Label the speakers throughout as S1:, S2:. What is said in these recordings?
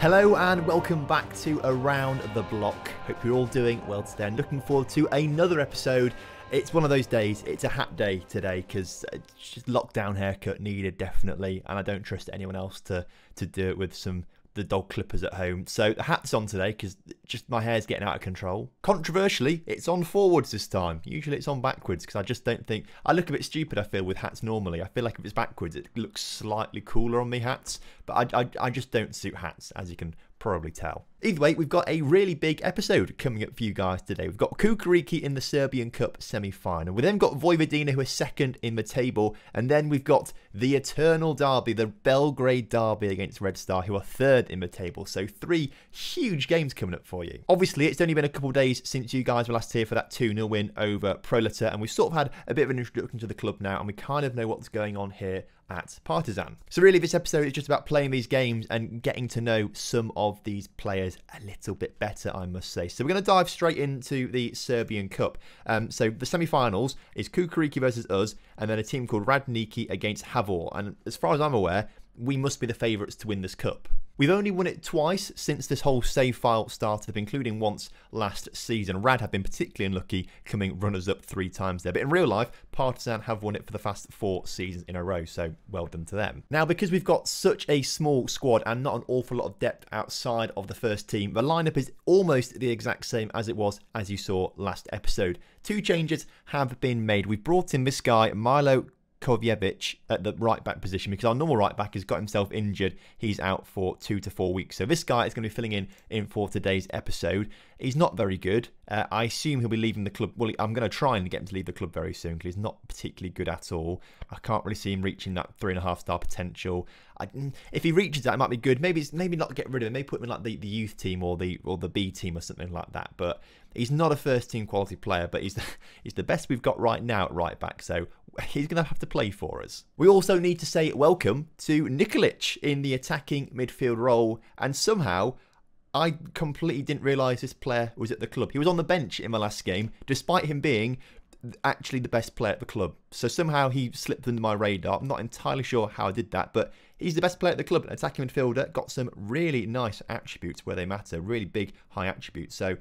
S1: Hello and welcome back to Around the Bloc. Hope you're all doing well today and looking forward to another episode. It's one of those days, it's a hat day today because uh, just lockdown haircut needed definitely and I don't trust anyone else to, to do it with some the dog clippers at home. So the hat's on today because just my hair's getting out of control. Controversially, it's on forwards this time. Usually it's on backwards because I just don't think I look a bit stupid. I feel with hats normally. I feel like if it's backwards, it looks slightly cooler on me hats. But I, I, I just don't suit hats, as you can probably tell. Either way, we've got a really big episode coming up for you guys today. We've got Cukariki in the Serbian Cup semi-final. We've then got Vojvodina, who are second in the table. And then we've got the Eternal Derby, the Belgrade Derby against Red Star, who are third in the table. So three huge games coming up for you. Obviously, it's only been a couple days since you guys were last here for that 2-0 win over Proleter. And we've sort of had a bit of an introduction to the club now. And we kind of know what's going on here at Partizan. So really this episode is just about playing these games and getting to know some of these players a little bit better, I must say. So we're going to dive straight into the Serbian Cup. Um, so the semi-finals is Cukariki versus us and then a team called Radniki against Javor. And as far as I'm aware, we must be the favourites to win this cup. We've only won it twice since this whole save file started, including once last season. Rad have been particularly unlucky, coming runners-up three times there. But in real life, Partizan have won it for the past four seasons in a row, so well done to them. Now, because we've got such a small squad and not an awful lot of depth outside of the first team, the lineup is almost the exact same as it was as you saw last episode. Two changes have been made. We've brought in this guy, Milo Kovacevic at the right back position because our normal right back has got himself injured. He's out for two to four weeks. So this guy is going to be filling in in for today's episode. He's not very good. Uh, I assume he'll be leaving the club. Well, I'm going to try and get him to leave the club very soon because he's not particularly good at all. I can't really see him reaching that three and a half star potential. I, mm, if he reaches that, it might be good. Maybe maybe not get rid of him. Maybe put him in like the, the youth team or the or the B team or something like that. But he's not a first team quality player. But he's the, he's the best we've got right now at right back. So he's going to have to play for us. We also need to say welcome to Nikolic in the attacking midfield role, and somehow I completely didn't realise this player was at the club. He was on the bench in my last game, despite him being actually the best player at the club. So somehow he slipped under my radar. I'm not entirely sure how I did that, but he's the best player at the club. Attacking midfielder, got some really nice attributes where they matter, really big, high attributes. So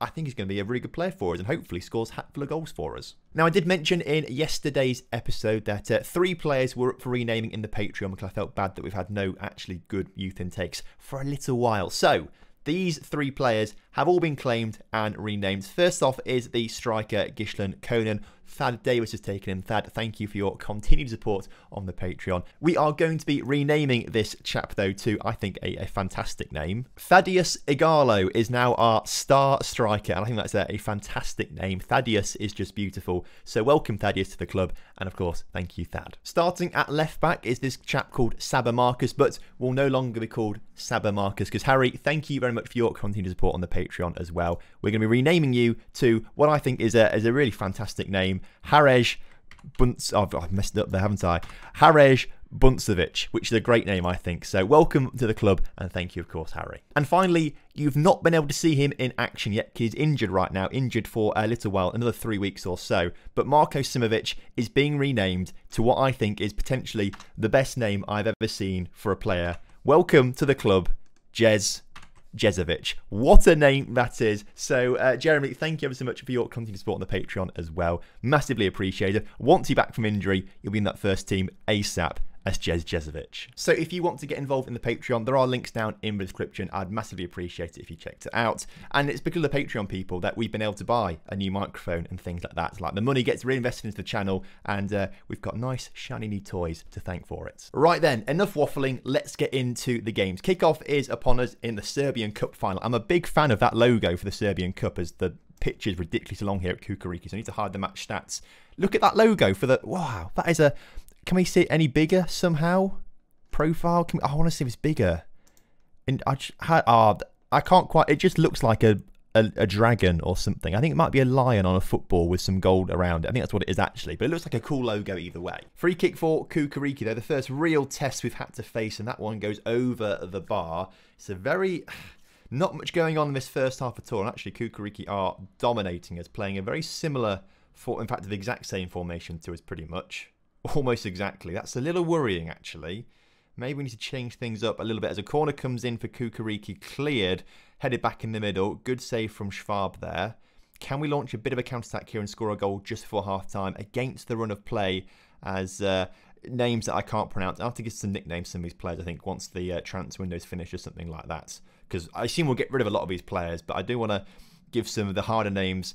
S1: I think he's going to be a really good player for us and hopefully scores hatful of goals for us. Now, I did mention in yesterday's episode that uh, three players were up for renaming in the Patreon because I felt bad that we've had no actually good youth intakes for a little while. So, these three players have all been claimed and renamed. First off is the striker Gishlin Conan, Thad Davis has taken him. Thad, thank you for your continued support on the Patreon. We are going to be renaming this chap, though, to, I think, a, a fantastic name. Thaddeus Igalo is now our star striker, and I think that's a, a fantastic name. Thaddeus is just beautiful. So welcome, Thaddeus, to the club, and of course, thank you, Thad. Starting at left back is this chap called Saba Marcus, but will no longer be called Saba Marcus, because Harry, thank you very much for your continued support on the Patreon as well. We're going to be renaming you to what I think is a, is a really fantastic name. Harej Bunts. Oh, I've messed up there, haven't I? Harej Buncevic, which is a great name, I think. So, welcome to the club, and thank you, of course, Harry. And finally, you've not been able to see him in action yet. He's injured right now, injured for a little while, another three weeks or so. But Marko Simovic is being renamed to what I think is potentially the best name I've ever seen for a player. Welcome to the club, Jez Jezovic. What a name that is. So, uh, Jeremy, thank you ever so much for your continued support on the Patreon as well. Massively appreciated. Once you're back from injury, you'll be in that first team ASAP as Jez Jezovic. So if you want to get involved in the Patreon, there are links down in the description. I'd massively appreciate it if you checked it out. And it's because of the Patreon people that we've been able to buy a new microphone and things like that. Like the money gets reinvested into the channel and uh, we've got nice shiny new toys to thank for it. Right then, enough waffling. Let's get into the games. Kickoff is upon us in the Serbian Cup final. I'm a big fan of that logo for the Serbian Cup as the pitch is ridiculously long here at Cukariki, so I need to hide the match stats. Look at that logo for the... Wow, that is a can we see it any bigger somehow? Profile? Can we, I want to see if it's bigger. And I, just, oh, ah, I can't quite. It just looks like a, a, a dragon or something. I think it might be a lion on a football with some gold around it. I think that's what it is actually. But it looks like a cool logo either way. Free kick for Cukariki though. The first real test we've had to face, and that one goes over the bar. It's a very. Not much going on in this first half at all. And actually, Cukariki are dominating us, playing a very similar, for in fact, the exact same formation to us pretty much. Almost exactly. That's a little worrying, actually. Maybe we need to change things up a little bit as a corner comes in for Cukariki, cleared, headed back in the middle. Good save from Schwab there. Can we launch a bit of a counter attack here and score a goal just before half time against the run of play as uh, names that I can't pronounce? I have to give some nicknames to some of these players, I think, once the uh, transfer window's finished or something like that. Because I assume we'll get rid of a lot of these players, but I do want to give some of the harder names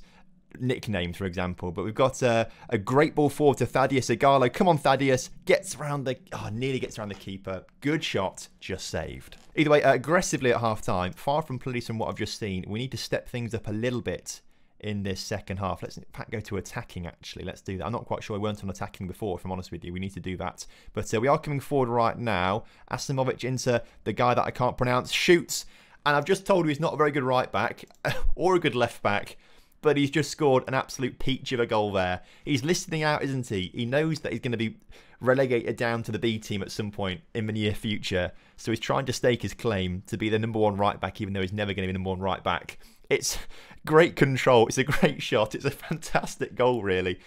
S1: nicknames, for example. But we've got uh, a great ball forward to Thaddeus Ighalo. Come on, Thaddeus. Gets around the... Oh, nearly gets around the keeper. Good shot. Just saved. Either way, uh, aggressively at half-time. Far from pleased from what I've just seen. We need to step things up a little bit in this second half. Let's in fact go to attacking, actually. Let's do that. I'm not quite sure we weren't on attacking before, if I'm honest with you. We need to do that. But uh, we are coming forward right now. Asimovic into the guy that I can't pronounce. Shoots. And I've just told you he's not a very good right back or a good left back but he's just scored an absolute peach of a goal there. He's listening out, isn't he? He knows that he's going to be relegated down to the B team at some point in the near future. So he's trying to stake his claim to be the number one right back, even though he's never going to be number one right back. It's great control. It's a great shot. It's a fantastic goal, really.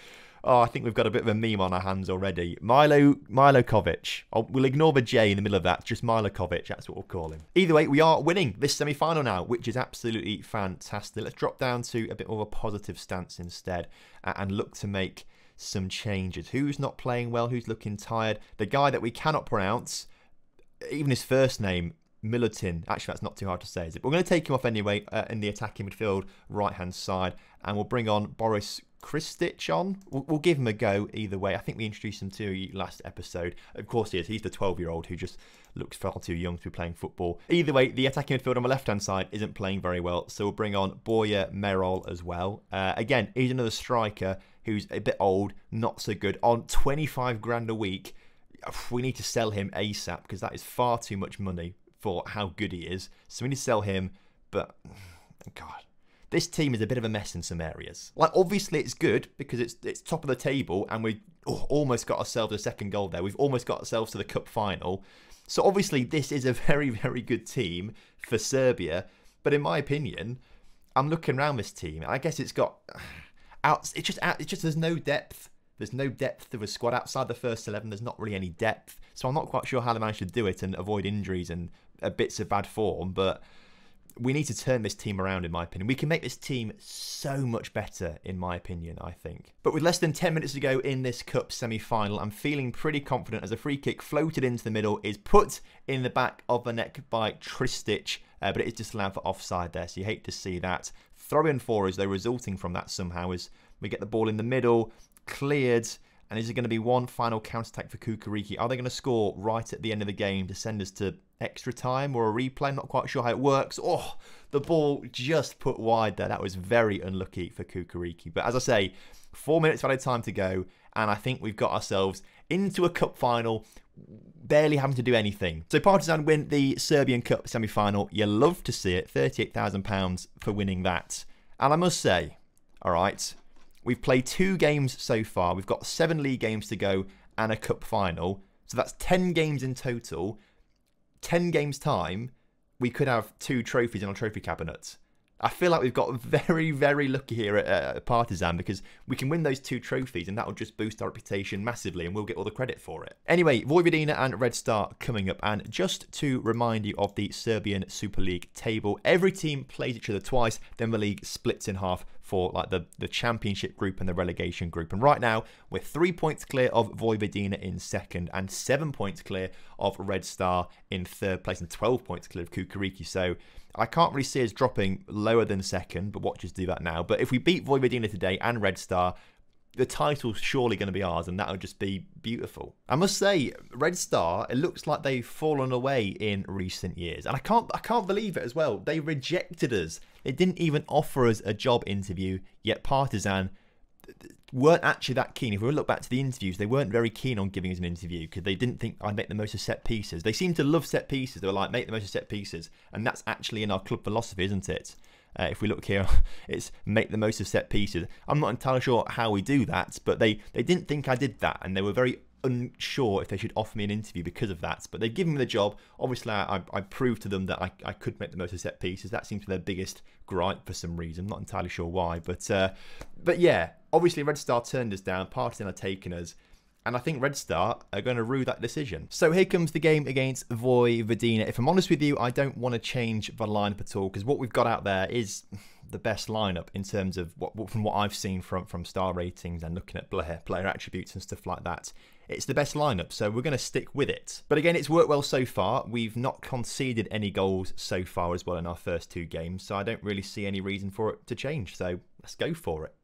S1: Oh, I think we've got a bit of a meme on our hands already. Milo Milo Kovic. Oh, we'll ignore the J in the middle of that. Just Milo Kovic. That's what we'll call him. Either way, we are winning this semi-final now, which is absolutely fantastic. Let's drop down to a bit more of a positive stance instead and look to make some changes. Who's not playing well? Who's looking tired? The guy that we cannot pronounce, even his first name, Milutin. Actually, that's not too hard to say, is it? But we're going to take him off anyway uh, in the attacking midfield, right-hand side, and we'll bring on Boris Kristich on. We'll, we'll, give him a go either way. I think we introduced him to you last episode. Of course he is. He's the 12-year-old who just looks far too young to be playing football. Either way, the attacking midfield on the left-hand side isn't playing very well, so we'll bring on Borja Mayoral as well. Uh, again, he's another striker who's a bit old, not so good, on 25 grand a week. We need to sell him ASAP because that is far too much money for how good he is. So we need to sell him, but God, this team is a bit of a mess in some areas. Like, obviously, it's good because it's it's top of the table and we oh, almost got ourselves a second goal there. We've almost got ourselves to the cup final. So, obviously, this is a very, very good team for Serbia. But in my opinion, I'm looking around this team. I guess it's got out. It's just out. It's just there's no depth. There's no depth to a squad outside the first eleven. There's not really any depth. So I'm not quite sure how they managed to do it and avoid injuries and uh, bits of bad form. But we need to turn this team around, in my opinion. We can make this team so much better, in my opinion, I think. But with less than 10 minutes to go in this Cup semi final, I'm feeling pretty confident as a free kick floated into the middle is put in the back of the neck by Tristich, uh, but it is disallowed for offside there, so you hate to see that. Throw in four us, though, resulting from that somehow, as we get the ball in the middle, cleared. And is it going to be one final counter attack for Cukariki? Are they going to score right at the end of the game to send us to extra time or a replay. I'm not quite sure how it works. Oh, the ball just put wide there. That was very unlucky for Cukariki. But as I say, four minutes added time to go, and I think we've got ourselves into a cup final, barely having to do anything. So Partizan win the Serbian Cup semi-final. You love to see it. £38,000 for winning that. And I must say, all right, we've played two games so far. We've got seven league games to go and a cup final. So that's 10 games in total. 10 games' time, we could have two trophies in our trophy cabinet. I feel like we've got very, very lucky here at, uh, Partizan because we can win those two trophies and that'll just boost our reputation massively and we'll get all the credit for it. Anyway, Vojvodina and Red Star coming up. And just to remind you of the Serbian Super League table, every team plays each other twice, then the league splits in half for like the, the championship group and the relegation group. And right now, we're three points clear of Vojvodina in second and seven points clear of Red Star in third place and 12 points clear of Cukariki. So I can't really see us dropping lower than second, but watch us do that now. But if we beat Vojvodina today and Red Star, the title's surely going to be ours, and that would just be beautiful. I must say, Red Star, it looks like they've fallen away in recent years, and I can't, I can't believe it as well. They rejected us. They didn't even offer us a job interview. Yet Partizan weren't actually that keen. If we look back to the interviews, they weren't very keen on giving us an interview because they didn't think I'd make the most of set pieces. They seemed to love set pieces. They were like, make the most of set pieces. And that's actually in our club philosophy, isn't it? Uh, if we look here, it's make the most of set pieces. I'm not entirely sure how we do that, but they, they didn't think I did that. And they were very unsure if they should offer me an interview because of that. But they've given me the job. Obviously, I, I proved to them that I, I could make the most of set pieces. That seems to be their biggest gripe for some reason. Not entirely sure why. But uh, but yeah, obviously Red Star turned us down. Partizan are taking us. And I think Red Star are going to rue that decision. So here comes the game against Vojvodina. If I'm honest with you, I don't want to change the lineup at all because what we've got out there is the best lineup in terms of what from what I've seen from from star ratings and looking at player player attributes and stuff like that. It's the best lineup, so we're going to stick with it. But again, it's worked well so far. We've not conceded any goals so far as well in our first two games, so I don't really see any reason for it to change. So let's go for it.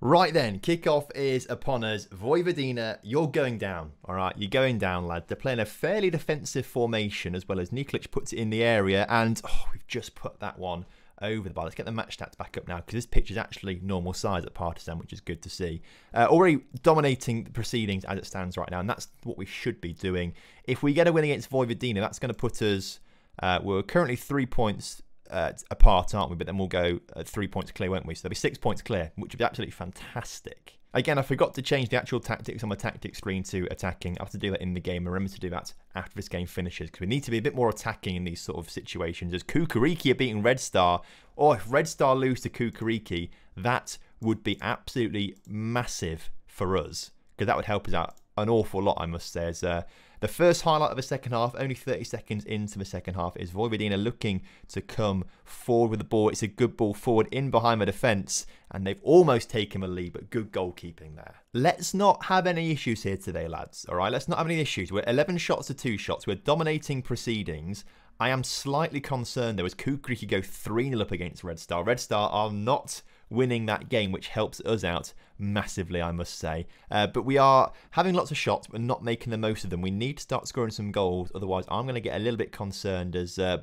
S1: Right then, kickoff is upon us. Vojvodina, you're going down. All right, you're going down, lad. They're playing a fairly defensive formation as well as Nikolic puts it in the area. And oh, we've just put that one over the bar. Let's get the match stats back up now because this pitch is actually normal size at Partizan, which is good to see. Uh, already dominating the proceedings as it stands right now, and that's what we should be doing. If we get a win against Vojvodina, that's going to put us. Uh, we're currently three points uh, apart, aren't we? But then we'll go uh, three points clear, won't we? So there'll be six points clear, which would be absolutely fantastic. Again, I forgot to change the actual tactics on my tactics screen to attacking. I have to do that in the game. I Remember to do that after this game finishes because we need to be a bit more attacking in these sort of situations. As Cukariki are beating Red Star, or if Red Star lose to Cukariki, that would be absolutely massive for us because that would help us out an awful lot, I must say. As uh, the first highlight of the second half, only 30 seconds into the second half, is Vojvodina looking to come forward with the ball. It's a good ball forward in behind the defence, and they've almost taken a lead, but good goalkeeping there. Let's not have any issues here today, lads. All right, let's not have any issues. We're 11 shots to 2 shots. We're dominating proceedings. I am slightly concerned though as Cukariki go 3 0 up against Red Star. Red Star are not winning that game, which helps us out massively, I must say. Uh, but we are having lots of shots, but not making the most of them. We need to start scoring some goals, otherwise, I'm going to get a little bit concerned as uh,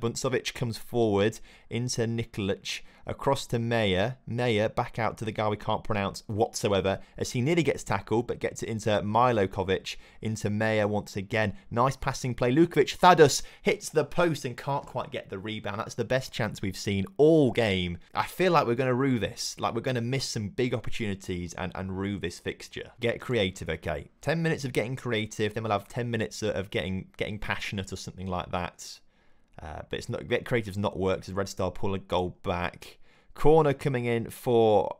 S1: comes forward into Nikolic across to Mayer. Mayer back out to the guy we can't pronounce whatsoever as he nearly gets tackled, but gets it into Milokovic, into Mayer once again. Nice passing play. Lukovic, Thaddeus hits the post and can't quite get the rebound. That's the best chance we've seen all game. I feel like we're going to rue this. Like we're going to miss some big opportunities and, and rue this fixture. Get creative, okay? 10 minutes of getting creative, then we'll have 10 minutes of getting getting passionate or something like that. Uh, but it's not get creative's not worked Red Star pull a goal back. Corner coming in for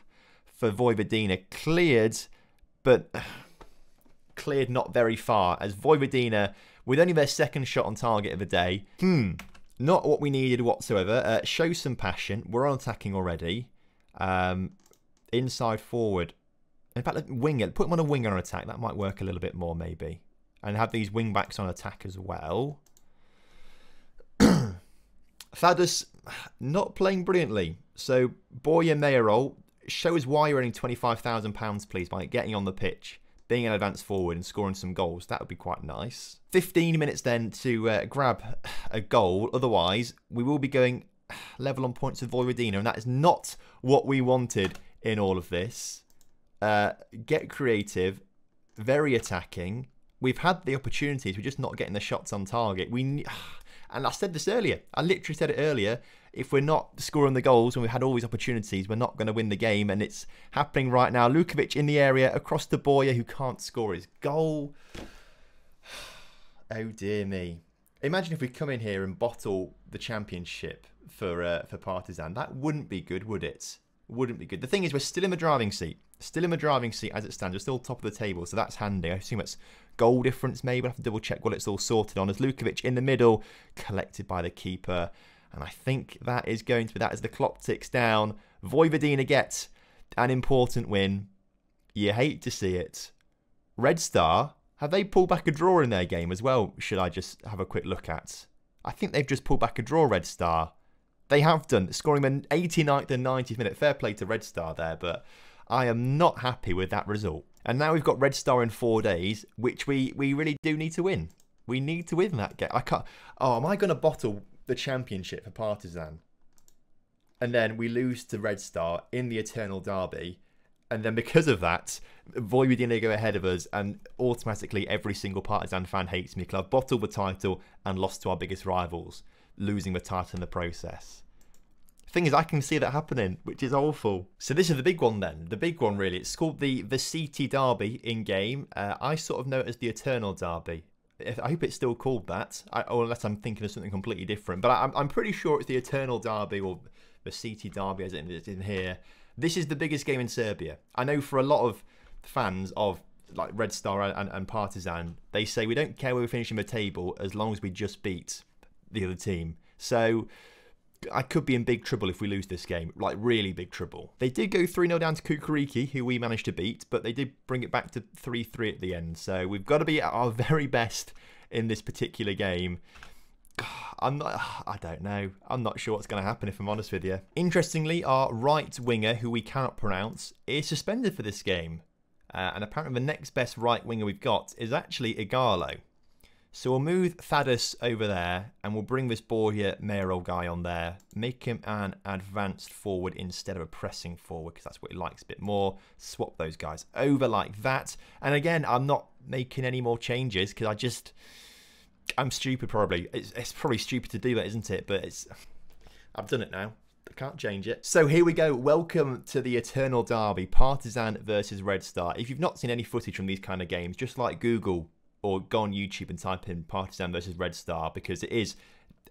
S1: for Vojvodina cleared, but cleared not very far as Vojvodina with only their second shot on target of the day. Hmm, not what we needed whatsoever. Uh, show some passion. We're on attacking already. Um, inside forward. In fact, wing it. Put them on a winger on attack. That might work a little bit more maybe. And have these wing backs on attack as well. Thaddeus not playing brilliantly. So Borja Mayoral, show us why you're earning £25,000 please by getting on the pitch, being an advanced forward and scoring some goals. That would be quite nice. 15 minutes then to uh, grab a goal. Otherwise, we will be going level on points with Vojvodina and that is not what we wanted in all of this. Uh, get creative, very attacking. We've had the opportunities, we're just not getting the shots on target. We And I said this earlier. I literally said it earlier. If we're not scoring the goals when we've had all these opportunities, we're not going to win the game. And it's happening right now. Lukovic in the area across to Borja, who can't score his goal. Oh dear me. Imagine if we come in here and bottle the championship for uh, for Partizan. That wouldn't be good, would it? Wouldn't be good. The thing is, we're still in the driving seat. Still in the driving seat as it stands. We're still top of the table, so that's handy. I assume it's goal difference maybe. I'll have to double check what it's all sorted on. As Lukovic in the middle, collected by the keeper. And I think that is going to be that as the clock ticks down. Vojvodina gets an important win. You hate to see it. Red Star, have they pulled back a draw in their game as well? Should I just have a quick look at? I think they've just pulled back a draw, Red Star. They have done, scoring an 89th and 90th minute. Fair play to Red Star there, but I am not happy with that result. And now we've got Red Star in four days, which we, we really do need to win. We need to win that game. I can't. Oh, am I going to bottle the championship for Partizan? And then we lose to Red Star in the Eternal Derby. And then because of that, Vojvodina go ahead of us, and automatically every single Partizan fan hates me because I've bottled the title and lost to our biggest rivals, losing the title in the process. Thing is, I can see that happening, which is awful. So this is the big one then. The big one, really. It's called the CT Derby in game. Uh, I sort of know it as the Eternal Derby. I hope it's still called that, I, unless I'm thinking of something completely different. But I, I'm pretty sure it's the Eternal Derby or the CT Derby as it is in here. This is the biggest game in Serbia. I know for a lot of fans of like Red Star and, and Partizan, they say we don't care where we finish in the table as long as we just beat the other team. So I could be in big trouble if we lose this game, like really big trouble. They did go 3 0 down to Cukariki, who we managed to beat, but they did bring it back to 3 3 at the end. So we've got to be at our very best in this particular game. I'm not, I don't know. I'm not sure what's going to happen if I'm honest with you. Interestingly, our right winger, who we cannot pronounce, is suspended for this game. Uh, and apparently, the next best right winger we've got is actually Igalo. So we'll move Thaddeus over there and we'll bring this Borja Mayoral guy on there. Make him an advanced forward instead of a pressing forward because that's what he likes a bit more. Swap those guys over like that. And again, I'm not making any more changes because I just... I'm stupid probably. It's, it's probably stupid to do that, isn't it? But it's... I've done it now. I can't change it. So here we go. Welcome to the Eternal Derby, Partizan versus Red Star. If you've not seen any footage from these kind of games, just like Google or go on YouTube and type in Partizan versus Red Star because it is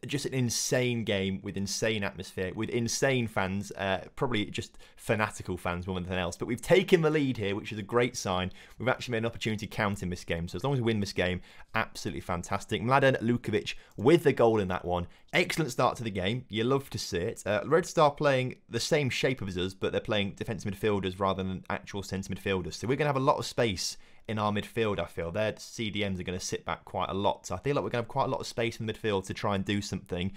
S1: just an insane game with insane atmosphere, with insane fans, uh, probably just fanatical fans more than anything else. But we've taken the lead here, which is a great sign. We've actually made an opportunity count in this game. So as long as we win this game, absolutely fantastic. Mladen Lukovic with the goal in that one. Excellent start to the game. You love to see it. Uh, Red Star playing the same shape as us, but they're playing defensive midfielders rather than actual centre midfielders. So we're going to have a lot of space in our midfield, I feel. Their CDMs are going to sit back quite a lot. So I feel like we're going to have quite a lot of space in the midfield to try and do something,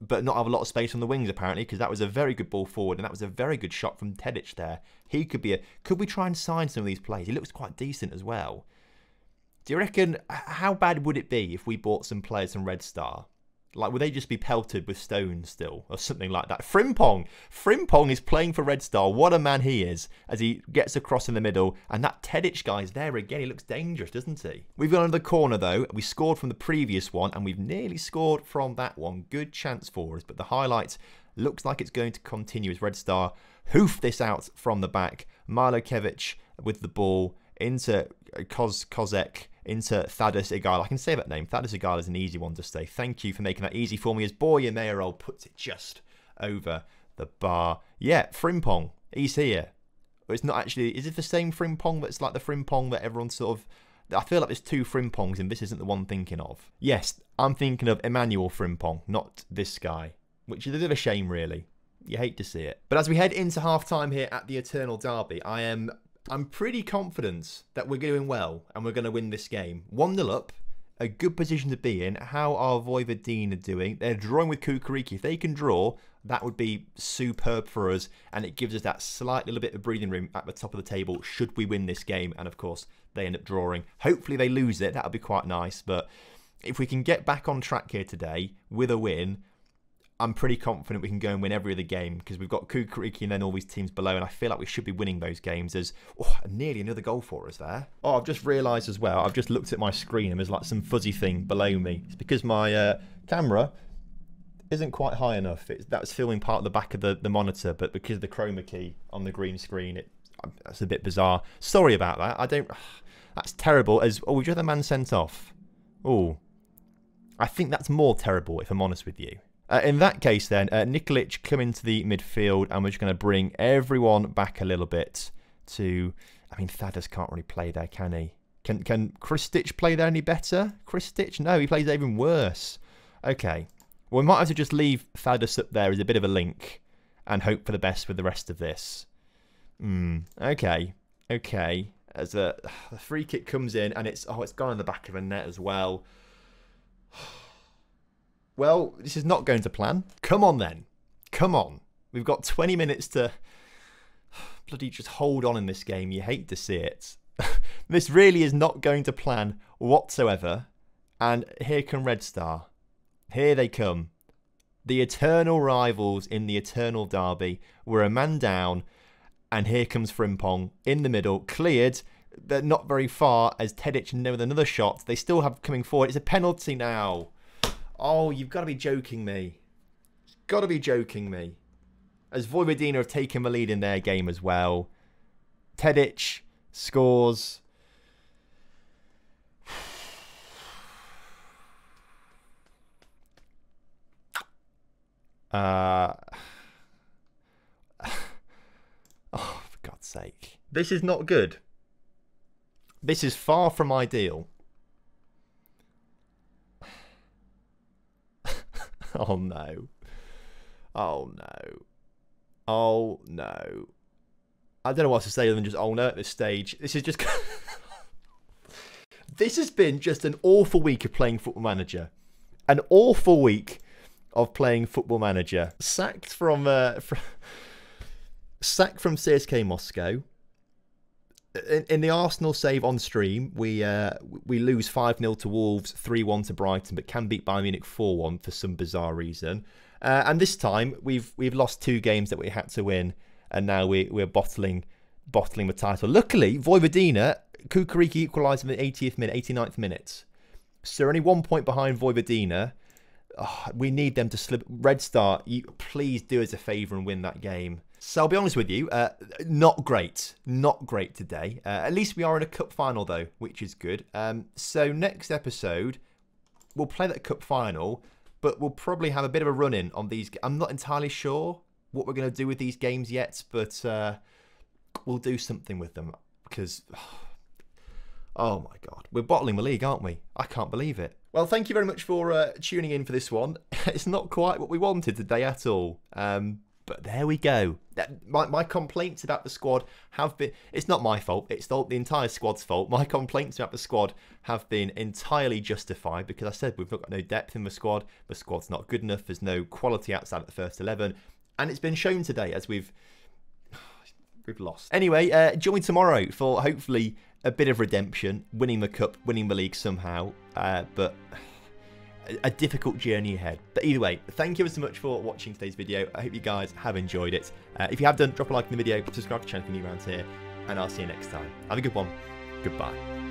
S1: but not have a lot of space on the wings, apparently, because that was a very good ball forward and that was a very good shot from Tedic there. He could be a. Could we try and sign some of these players? He looks quite decent as well. Do you reckon. How bad would it be if we bought some players from Red Star? Like, would they just be pelted with stones still, or something like that? Frimpong, Frimpong is playing for Red Star. What a man he is as he gets across in the middle, and that Tedic guy's there again. He looks dangerous, doesn't he? We've got another corner though. We scored from the previous one, and we've nearly scored from that one. Good chance for us, but the highlight looks like it's going to continue as Red Star hoof this out from the back. Milokevic with the ball into uh, Koz Kozek into Thaddeus Igal. I can say that name. Thaddeus Igal is an easy one to say. Thank you for making that easy for me as Borja Mayoral puts it just over the bar. Yeah, Frimpong, he's here. But It's not actually, is it the same Frimpong that's like the Frimpong that everyone sort of I feel like there's two Frimpongs and this isn't the one thinking of. Yes, I'm thinking of Emmanuel Frimpong, not this guy, which is a bit of a shame, really. You hate to see it. But as we head into half time here at the Eternal Derby, I am I'm pretty confident that we're doing well and we're going to win this game. 1 0 up, a good position to be in. How are Vojvodina doing? They're drawing with Cukariki. If they can draw, that would be superb for us and it gives us that slight little bit of breathing room at the top of the table should we win this game. And of course, they end up drawing. Hopefully, they lose it. That would be quite nice. But if we can get back on track here today with a win, I'm pretty confident we can go and win every other game because we've got Cukariki and then all these teams below, and I feel like we should be winning those games. As oh, nearly another goal for us there. Oh, I've just realised as well. I've just looked at my screen and there's like some fuzzy thing below me. It's because my uh, camera isn't quite high enough. It's, that's filming part of the back of the, the monitor, but because of the chroma key on the green screen, it that's a bit bizarre. Sorry about that. I don't. That's terrible. As oh, we just had a man sent off. Oh, I think that's more terrible if I'm honest with you. Uh, in that case, then, uh, Nikolic come into the midfield, and we're just going to bring everyone back a little bit to. I mean, Thaddeus can't really play there, can he? Can can Kristic play there any better? Kristic? No, he plays even worse. Okay. Well, we might have to just leave Thaddeus up there as a bit of a link and hope for the best with the rest of this. Hmm. Okay. Okay. As a, a free kick comes in and it's oh it's gone in the back of a net as well. Well, this is not going to plan. Come on then. Come on. We've got 20 minutes to bloody just hold on in this game. You hate to see it. this really is not going to plan whatsoever. And here come Red Star. Here they come. The eternal rivals in the eternal derby. We're a man down. And here comes Frimpong in the middle, cleared, but not very far as Tedic with another shot. They still have coming forward. It's a penalty now. Oh, you've got to be joking me. Got to be joking me. As Vojvodina have taken the lead in their game as well. Tedic scores. Uh, oh, for God's sake. This is not good. This is far from ideal. oh no. Oh no. Oh no. I don't know what to say other than just oh no at this stage. This is just. this has been just an awful week of playing Football Manager. An awful week of playing Football Manager. Sacked from. Uh, from sacked from CSKA Moscow. In, in, the Arsenal save on stream, we uh, we lose 5 0 to Wolves, 3 1 to Brighton, but can beat Bayern Munich 4 1 for some bizarre reason. Uh, and this time, we've we've lost two games that we had to win, and now we, we're bottling bottling the title. Luckily, Vojvodina, Cukariki equalised in the 80th minute, 89th minute. So only one point behind Vojvodina. Oh, we need them to slip. Red Star, you, please do us a favour and win that game. So I'll be honest with you, uh, not great, not great today. Uh, at least we are in a cup final though, which is good. Um, so next episode, we'll play that cup final, but we'll probably have a bit of a run in on these. I'm not entirely sure what we're going to do with these games yet, but uh, we'll do something with them because. Oh my god, we're bottling the league, aren't we? I can't believe it. Well, thank you very much for uh, tuning in for this one. it's not quite what we wanted today at all. Um, but there we go. My, my complaints about the squad have been. It's not my fault. It's the, the entire squad's fault. My complaints about the squad have been entirely justified because I said we've not got no depth in the squad. The squad's not good enough. There's no quality outside of the first 11. And it's been shown today as we've. We've lost. Anyway, uh, join tomorrow for hopefully a bit of redemption, winning the cup, winning the league somehow. Uh, but a difficult journey ahead. But either way, thank you so much for watching today's video. I hope you guys have enjoyed it. Uh, if you have done, drop a like in the video, subscribe to the channel if you're new around here, and I'll see you next time. Have a good one. Goodbye.